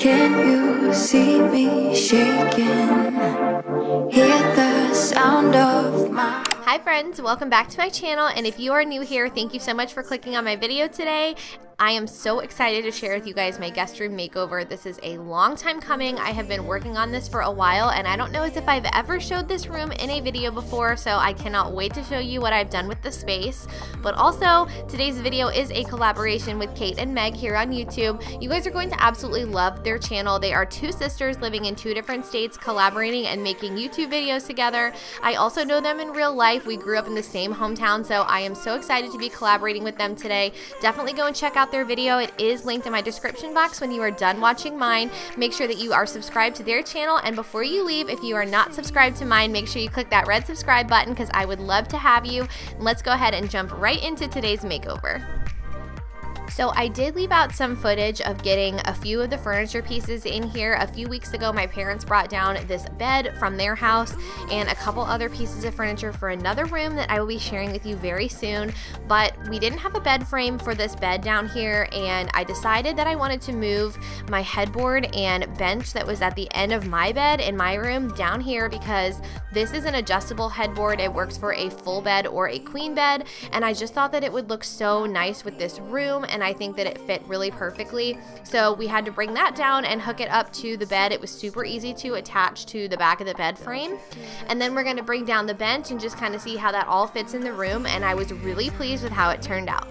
Can you see me shaking? Hear the sound of my Hi friends, welcome back to my channel and if you are new here, thank you so much for clicking on my video today. I am so excited to share with you guys my guest room makeover. This is a long time coming. I have been working on this for a while and I don't know as if I've ever showed this room in a video before, so I cannot wait to show you what I've done with the space. But also, today's video is a collaboration with Kate and Meg here on YouTube. You guys are going to absolutely love their channel. They are two sisters living in two different states, collaborating and making YouTube videos together. I also know them in real life. We grew up in the same hometown, so I am so excited to be collaborating with them today. Definitely go and check out their video. It is linked in my description box when you are done watching mine. Make sure that you are subscribed to their channel. And before you leave, if you are not subscribed to mine, make sure you click that red subscribe button because I would love to have you. let's go ahead and jump right into today's makeover. So I did leave out some footage of getting a few of the furniture pieces in here. A few weeks ago, my parents brought down this bed from their house and a couple other pieces of furniture for another room that I will be sharing with you very soon. But we didn't have a bed frame for this bed down here and I decided that I wanted to move my headboard and bench that was at the end of my bed in my room down here because this is an adjustable headboard. It works for a full bed or a queen bed and I just thought that it would look so nice with this room and I think that it fit really perfectly. So we had to bring that down and hook it up to the bed. It was super easy to attach to the back of the bed frame. And then we're going to bring down the bench and just kind of see how that all fits in the room and I was really pleased with how it turned out.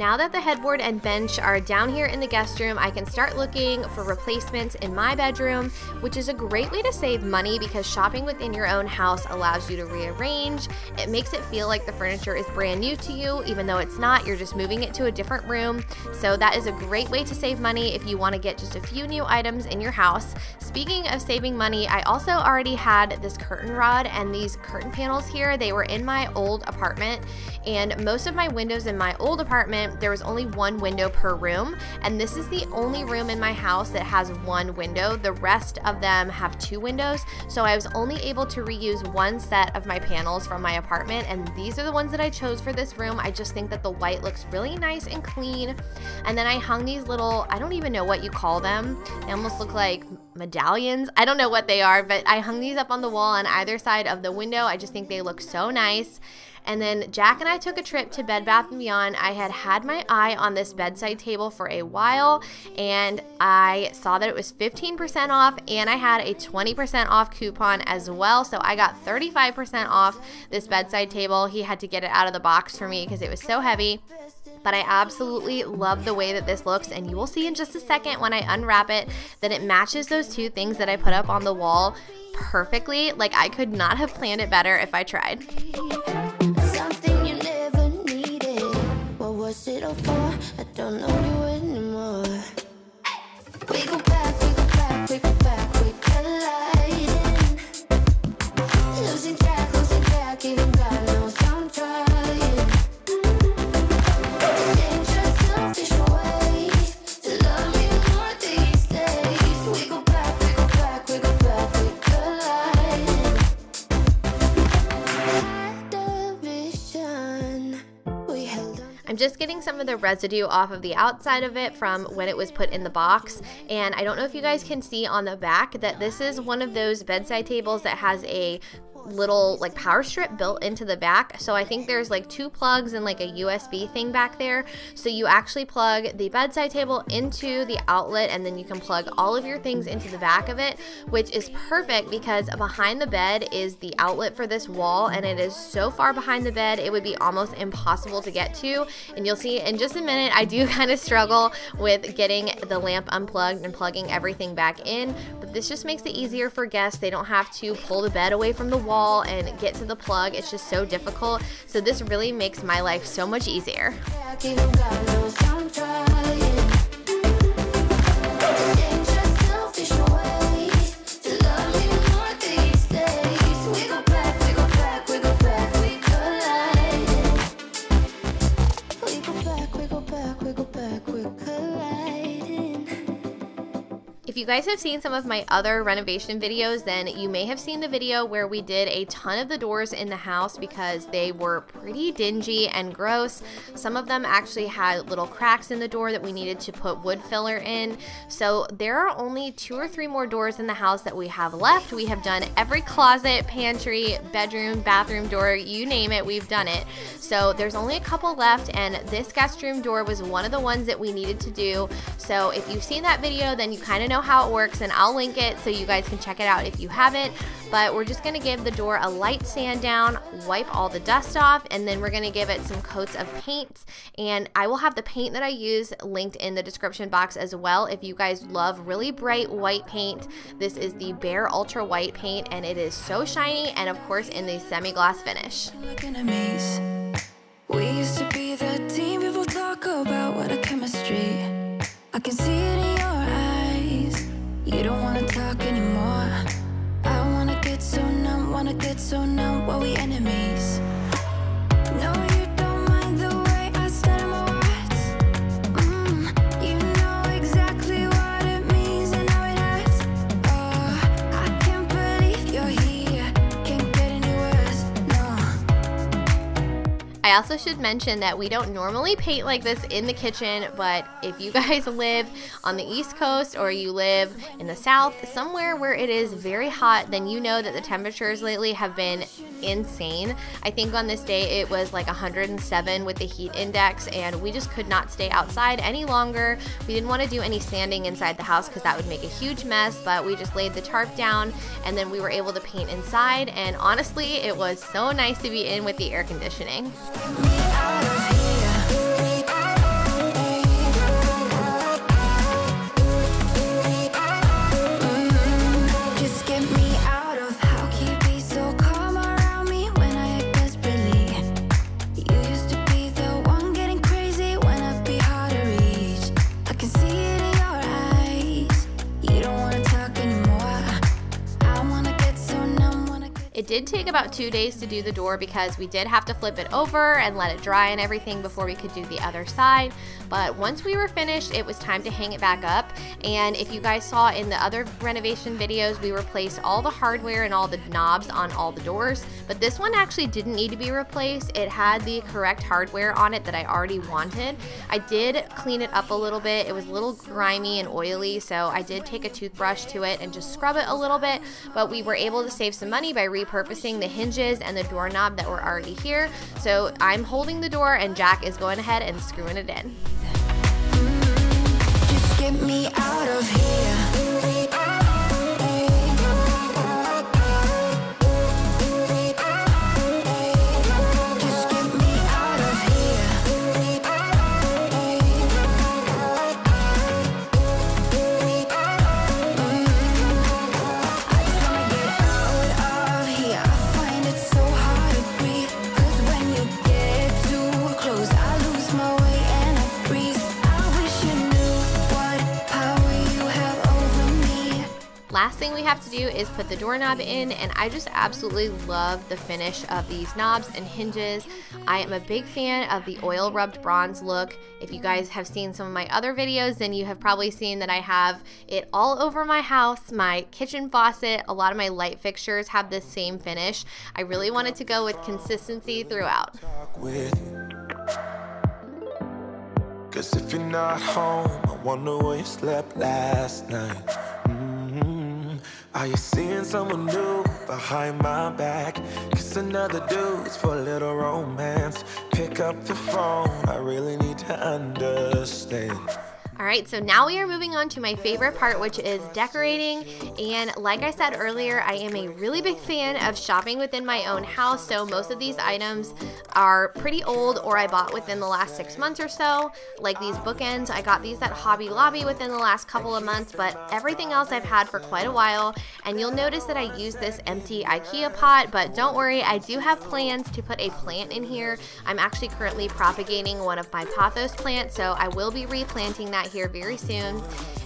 Now that the headboard and bench are down here in the guest room, I can start looking for replacements in my bedroom, which is a great way to save money because shopping within your own house allows you to rearrange. It makes it feel like the furniture is brand new to you, even though it's not, you're just moving it to a different room. So that is a great way to save money if you want to get just a few new items in your house. Speaking of saving money, I also already had this curtain rod and these curtain panels here. They were in my old apartment and most of my windows in my old apartment, there was only one window per room and this is the only room in my house that has one window. The rest of them have two windows, so I was only able to reuse one set of my panels from my apartment and these are the ones that I chose for this room. I just think that the white looks really nice and clean. And then I hung these little, I don't even know what you call them. They almost look like medallions. I don't know what they are, but I hung these up on the wall on either side of the window. I just think they look so nice. And then Jack and I took a trip to Bed Bath & Beyond. I had had my eye on this bedside table for a while and I saw that it was 15% off and I had a 20% off coupon as well. So I got 35% off this bedside table. He had to get it out of the box for me because it was so heavy but I absolutely love the way that this looks and you will see in just a second when I unwrap it that it matches those two things that I put up on the wall perfectly. Like I could not have planned it better if I tried. Was it all for? I don't know you anymore. We go back, we go back, we go back, we colliding. Some of the residue off of the outside of it from when it was put in the box. And I don't know if you guys can see on the back that this is one of those bedside tables that has a little like power strip built into the back. So I think there's like two plugs and like a USB thing back there. So you actually plug the bedside table into the outlet and then you can plug all of your things into the back of it which is perfect because behind the bed is the outlet for this wall and it is so far behind the bed it would be almost impossible to get to. And you'll see in just a minute I do kind of struggle with getting the lamp unplugged and plugging everything back in but this just makes it easier for guests. They don't have to pull the bed away from the wall and get to the plug it's just so difficult. So this really makes my life so much easier guys have seen some of my other renovation videos, then you may have seen the video where we did a ton of the doors in the house because they were pretty dingy and gross. Some of them actually had little cracks in the door that we needed to put wood filler in. So there are only two or three more doors in the house that we have left. We have done every closet, pantry, bedroom, bathroom door, you name it, we've done it. So there's only a couple left and this guest room door was one of the ones that we needed to do. So if you've seen that video, then you kind of know how it works and I'll link it so you guys can check it out if you haven't. But we're just gonna give the door a light sand down, wipe all the dust off, and then we're gonna give it some coats of paint. And I will have the paint that I use linked in the description box as well. If you guys love really bright white paint, this is the Behr Ultra White paint and it is so shiny and of course in the semi-gloss finish. We used to be the team people talk about what a chemistry. I can see get so numb while we enemies. I also should mention that we don't normally paint like this in the kitchen, but if you guys live on the East Coast or you live in the South, somewhere where it is very hot, then you know that the temperatures lately have been insane. I think on this day it was like 107 with the heat index, and we just could not stay outside any longer. We didn't want to do any sanding inside the house because that would make a huge mess, but we just laid the tarp down and then we were able to paint inside. And honestly, it was so nice to be in with the air conditioning me did take about two days to do the door because we did have to flip it over and let it dry and everything before we could do the other side. But once we were finished, it was time to hang it back up. And if you guys saw in the other renovation videos, we replaced all the hardware and all the knobs on all the doors. But this one actually didn't need to be replaced. It had the correct hardware on it that I already wanted. I did clean it up a little bit. It was a little grimy and oily, so I did take a toothbrush to it and just scrub it a little bit. But we were able to save some money by repurposing repurposing the hinges and the doorknob that were already here. So I'm holding the door and Jack is going ahead and screwing it in. Thing we have to do is put the doorknob in and I just absolutely love the finish of these knobs and hinges. I am a big fan of the oil rubbed bronze look. If you guys have seen some of my other videos then you have probably seen that I have it all over my house. My kitchen faucet, a lot of my light fixtures have this same finish. I really wanted to go with consistency throughout. Cause if you're not home, I wonder where you slept last night. Are you seeing someone new behind my back? Kiss another dude's for a little romance. Pick up the phone, I really need to understand. All right, so now we are moving on to my favorite part, which is decorating. And like I said earlier, I am a really big fan of shopping within my own house. So most of these items are pretty old or I bought within the last six months or so. Like these bookends, I got these at Hobby Lobby within the last couple of months, but everything else I've had for quite a while. And you'll notice that I use this empty Ikea pot, but don't worry, I do have plans to put a plant in here. I'm actually currently propagating one of my pothos plants, so I will be replanting that here very soon.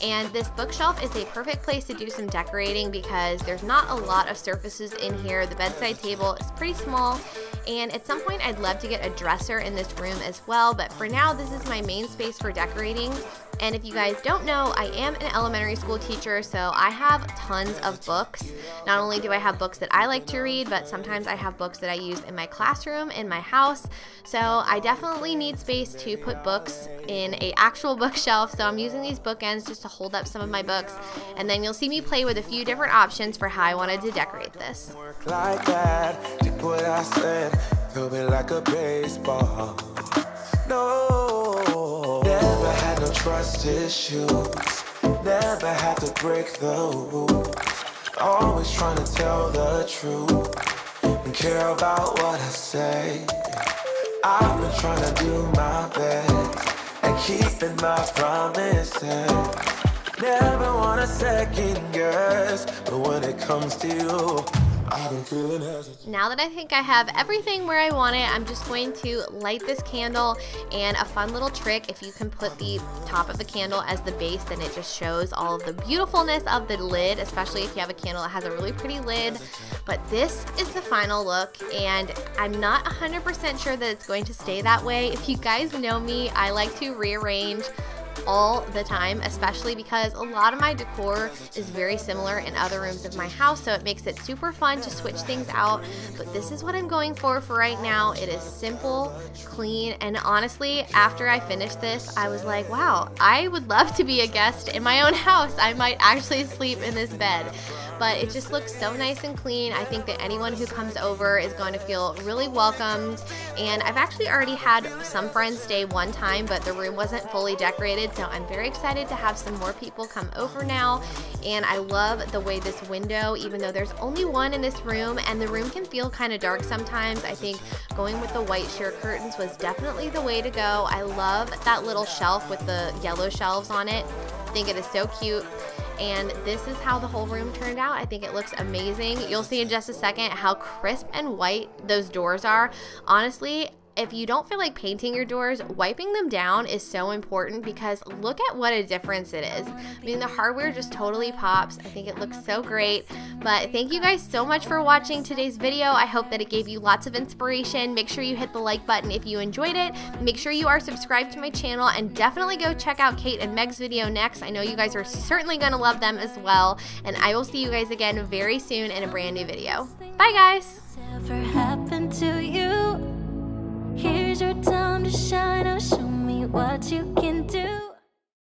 And this bookshelf is a perfect place to do some decorating because there's not a lot of surfaces in here. The bedside table is pretty small and at some point I'd love to get a dresser in this room as well, but for now this is my main space for decorating. And if you guys don't know, I am an elementary school teacher, so I have tons of books. Not only do I have books that I like to read, but sometimes I have books that I use in my classroom, in my house. So I definitely need space to put books in a actual bookshelf. So I'm using these bookends just to hold up some of my books. And then you'll see me play with a few different options for how I wanted to decorate this. Like no trust issues. Never had to break the rules. Always trying to tell the truth and care about what I say. I've been trying to do my best and keeping my promises. Never want a second guess, but when it comes to you. Now that I think I have everything where I want it, I'm just going to light this candle and a fun little trick, if you can put the top of the candle as the base, then it just shows all of the beautifulness of the lid, especially if you have a candle that has a really pretty lid. But this is the final look and I'm not 100% sure that it's going to stay that way. If you guys know me, I like to rearrange all the time, especially because a lot of my decor is very similar in other rooms of my house, so it makes it super fun to switch things out. But this is what I'm going for for right now. It is simple, clean, and honestly, after I finished this, I was like, wow, I would love to be a guest in my own house. I might actually sleep in this bed but it just looks so nice and clean. I think that anyone who comes over is going to feel really welcomed. And I've actually already had some friends stay one time, but the room wasn't fully decorated. So I'm very excited to have some more people come over now. And I love the way this window, even though there's only one in this room and the room can feel kind of dark sometimes, I think going with the white sheer curtains was definitely the way to go. I love that little shelf with the yellow shelves on it. I think it is so cute and this is how the whole room turned out. I think it looks amazing. You'll see in just a second how crisp and white those doors are. Honestly, if you don't feel like painting your doors, wiping them down is so important because look at what a difference it is. I mean, the hardware just totally pops. I think it looks so great. But thank you guys so much for watching today's video. I hope that it gave you lots of inspiration. Make sure you hit the like button if you enjoyed it. Make sure you are subscribed to my channel and definitely go check out Kate and Meg's video next. I know you guys are certainly going to love them as well. And I will see you guys again very soon in a brand new video. Bye guys! To shine. Oh, show me what you can do.